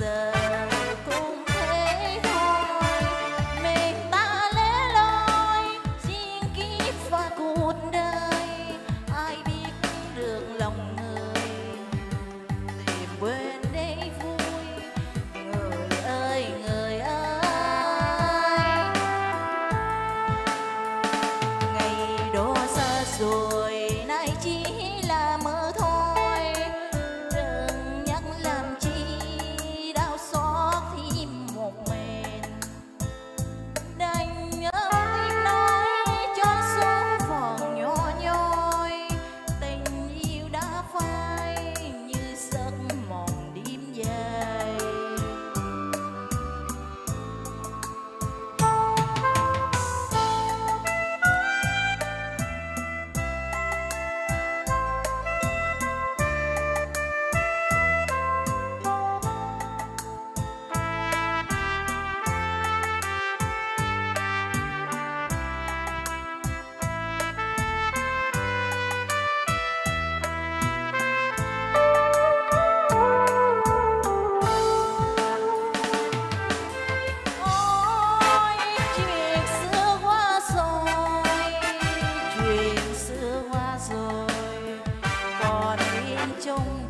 giờ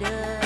trong